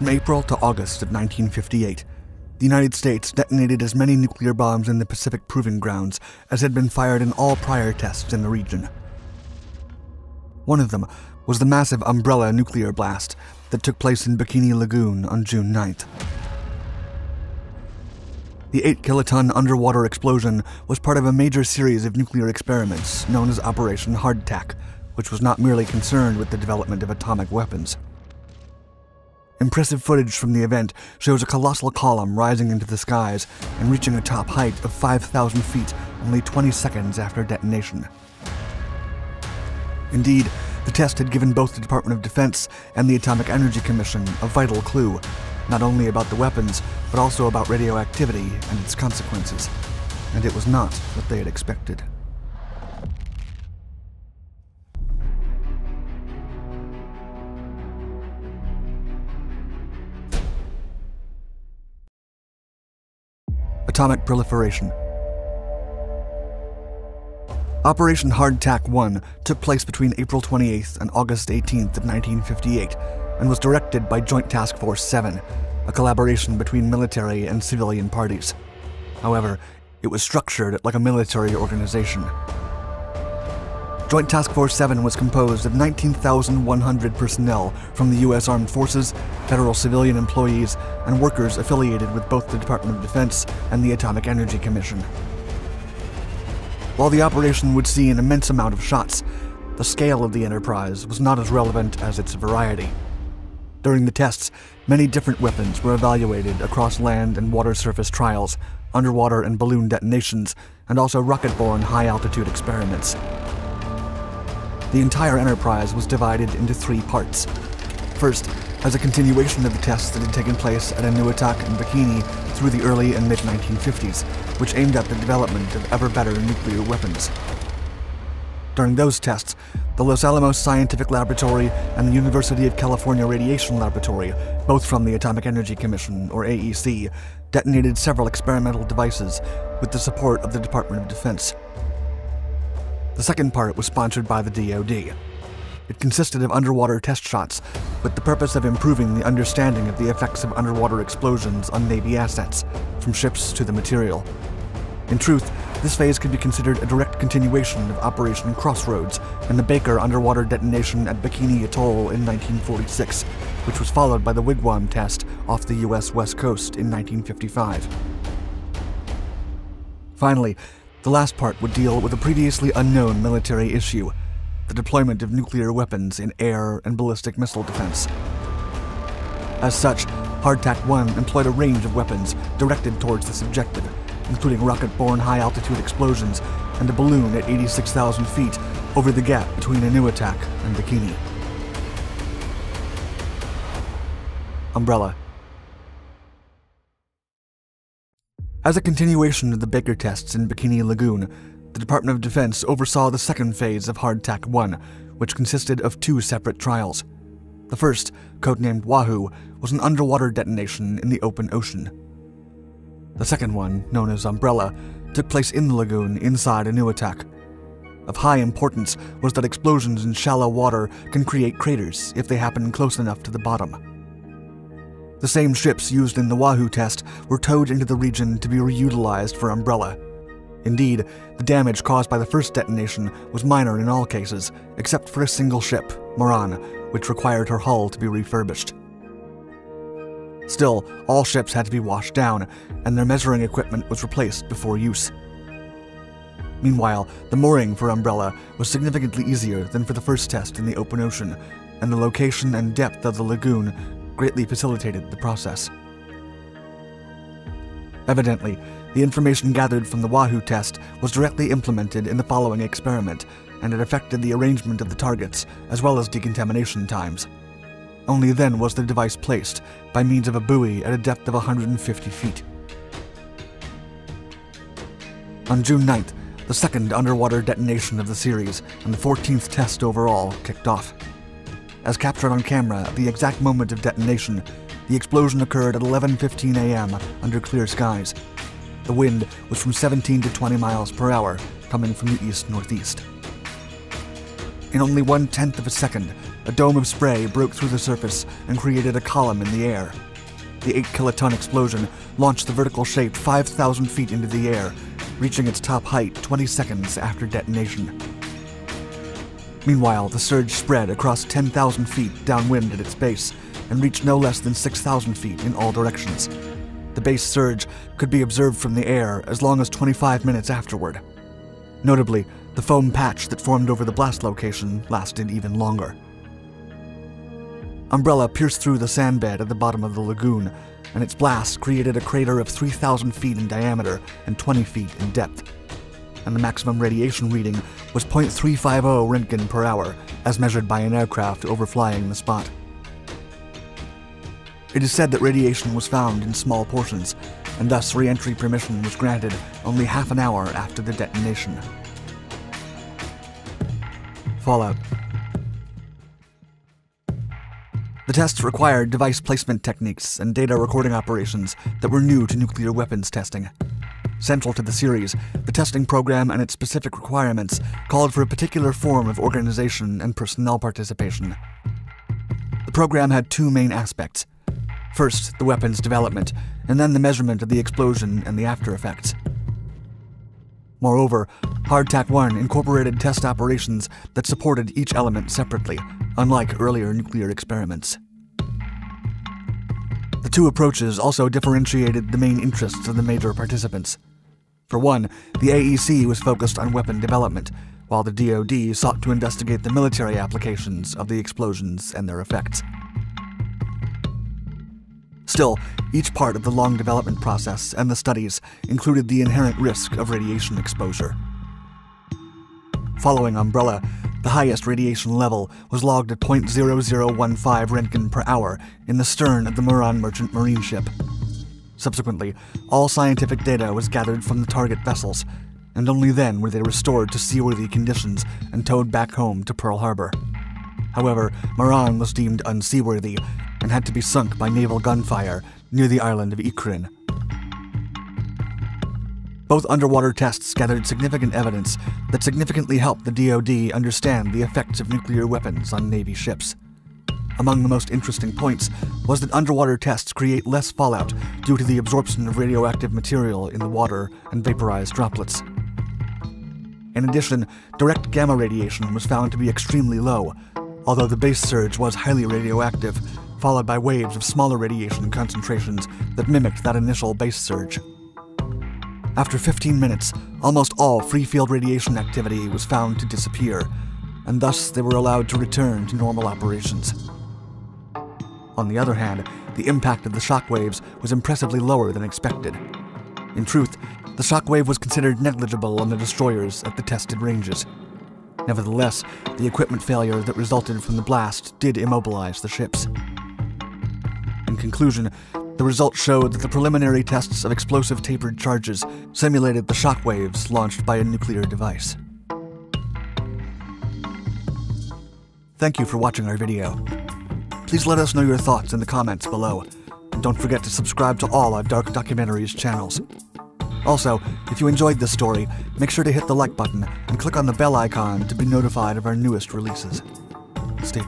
From April to August of 1958, the United States detonated as many nuclear bombs in the Pacific Proving Grounds as had been fired in all prior tests in the region. One of them was the massive Umbrella nuclear blast that took place in Bikini Lagoon on June 9th. The 8 kiloton underwater explosion was part of a major series of nuclear experiments known as Operation Hardtack, which was not merely concerned with the development of atomic weapons. Impressive footage from the event shows a colossal column rising into the skies and reaching a top height of 5,000 feet only 20 seconds after detonation. Indeed, the test had given both the Department of Defense and the Atomic Energy Commission a vital clue, not only about the weapons, but also about radioactivity and its consequences. And it was not what they had expected. Atomic proliferation. Operation Hardtack 1 took place between April 28th and August 18th of 1958 and was directed by Joint Task Force 7, a collaboration between military and civilian parties. However, it was structured like a military organization. Joint Task Force 7 was composed of 19,100 personnel from the U.S. Armed Forces, federal civilian employees, and workers affiliated with both the Department of Defense and the Atomic Energy Commission. While the operation would see an immense amount of shots, the scale of the enterprise was not as relevant as its variety. During the tests, many different weapons were evaluated across land and water surface trials, underwater and balloon detonations, and also rocket borne high altitude experiments. The entire enterprise was divided into three parts. First, as a continuation of the tests that had taken place at Enewetak and Bikini through the early and mid 1950s, which aimed at the development of ever better nuclear weapons. During those tests, the Los Alamos Scientific Laboratory and the University of California Radiation Laboratory, both from the Atomic Energy Commission, or AEC, detonated several experimental devices with the support of the Department of Defense. The second part was sponsored by the DoD. It consisted of underwater test shots with the purpose of improving the understanding of the effects of underwater explosions on Navy assets, from ships to the material. In truth, this phase could be considered a direct continuation of Operation Crossroads and the Baker underwater detonation at Bikini Atoll in 1946, which was followed by the Wigwam test off the US West Coast in 1955. Finally, the last part would deal with a previously unknown military issue the deployment of nuclear weapons in air and ballistic missile defense. As such, Hardtack 1 employed a range of weapons directed towards this objective, including rocket borne high altitude explosions and a balloon at 86,000 feet over the gap between Enewetak and Bikini. Umbrella As a continuation of the Baker tests in Bikini Lagoon, the Department of Defense oversaw the second phase of Hardtack 1, which consisted of two separate trials. The first, codenamed Wahoo, was an underwater detonation in the open ocean. The second one, known as Umbrella, took place in the lagoon inside Enewetak. Of high importance was that explosions in shallow water can create craters if they happen close enough to the bottom. The same ships used in the Wahoo test were towed into the region to be reutilized for Umbrella. Indeed, the damage caused by the first detonation was minor in all cases, except for a single ship, Moran, which required her hull to be refurbished. Still, all ships had to be washed down, and their measuring equipment was replaced before use. Meanwhile, the mooring for Umbrella was significantly easier than for the first test in the open ocean, and the location and depth of the lagoon greatly facilitated the process. Evidently, the information gathered from the Wahoo test was directly implemented in the following experiment, and it affected the arrangement of the targets, as well as decontamination times. Only then was the device placed, by means of a buoy at a depth of 150 feet. On June 9th, the second underwater detonation of the series and the 14th test overall kicked off. As captured on camera at the exact moment of detonation, the explosion occurred at 11:15 a.m. under clear skies. The wind was from 17 to 20 miles per hour, coming from the east-northeast. In only one tenth of a second, a dome of spray broke through the surface and created a column in the air. The 8 kiloton explosion launched the vertical shape 5,000 feet into the air, reaching its top height 20 seconds after detonation. Meanwhile, the surge spread across 10,000 feet downwind at its base and reached no less than 6,000 feet in all directions. The base surge could be observed from the air as long as 25 minutes afterward. Notably, the foam patch that formed over the blast location lasted even longer. Umbrella pierced through the sand bed at the bottom of the lagoon, and its blast created a crater of 3,000 feet in diameter and 20 feet in depth. And the maximum radiation reading was 0.350 Röntgen per hour, as measured by an aircraft overflying the spot. It is said that radiation was found in small portions, and thus re-entry permission was granted only half an hour after the detonation. Fallout The tests required device placement techniques and data recording operations that were new to nuclear weapons testing. Central to the series, the testing program and its specific requirements called for a particular form of organization and personnel participation. The program had two main aspects. First, the weapons development, and then the measurement of the explosion and the after effects. Moreover, Hardtack 1 incorporated test operations that supported each element separately, unlike earlier nuclear experiments. The two approaches also differentiated the main interests of the major participants. For one, the AEC was focused on weapon development, while the DoD sought to investigate the military applications of the explosions and their effects. Still, each part of the long development process and the studies included the inherent risk of radiation exposure. Following Umbrella, the highest radiation level was logged at 0.0015 Röntgen per hour in the stern of the Muran merchant marine ship. Subsequently, all scientific data was gathered from the target vessels, and only then were they restored to seaworthy conditions and towed back home to Pearl Harbor. However, Muran was deemed unseaworthy and had to be sunk by naval gunfire near the island of Ikrin. Both underwater tests gathered significant evidence that significantly helped the DoD understand the effects of nuclear weapons on Navy ships. Among the most interesting points was that underwater tests create less fallout due to the absorption of radioactive material in the water and vaporized droplets. In addition, direct gamma radiation was found to be extremely low, although the base surge was highly radioactive, followed by waves of smaller radiation concentrations that mimicked that initial base surge. After 15 minutes, almost all free field radiation activity was found to disappear, and thus they were allowed to return to normal operations. On the other hand, the impact of the shock waves was impressively lower than expected. In truth, the shock wave was considered negligible on the destroyers at the tested ranges. Nevertheless, the equipment failure that resulted from the blast did immobilize the ships. In conclusion, the results showed that the preliminary tests of explosive tapered charges simulated the shock waves launched by a nuclear device. Thank you for watching our video. Please let us know your thoughts in the comments below, and don't forget to subscribe to all our Dark Documentaries channels. Also, if you enjoyed this story, make sure to hit the like button and click on the bell icon to be notified of our newest releases. Stay